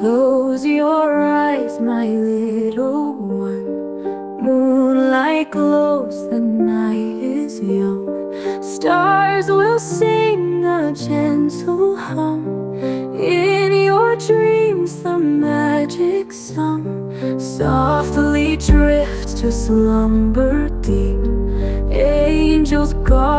Close your eyes, my little one. Moonlight glows, the night is young. Stars will sing a gentle hum. In your dreams the magic song. Softly drift to slumber deep. Angels guard